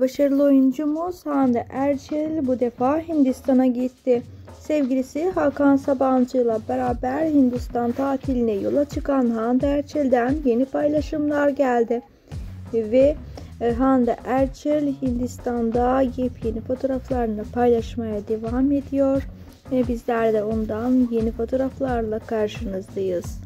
Başarılı oyuncumuz Hande Erçel bu defa Hindistan'a gitti. Sevgilisi Hakan Sabancı ile beraber Hindistan tatiline yola çıkan Hande Erçel'den yeni paylaşımlar geldi. Ve e, Hande Erçel Hindistan'da yepyeni fotoğraflarını paylaşmaya devam ediyor. Ve bizler de ondan yeni fotoğraflarla karşınızdayız.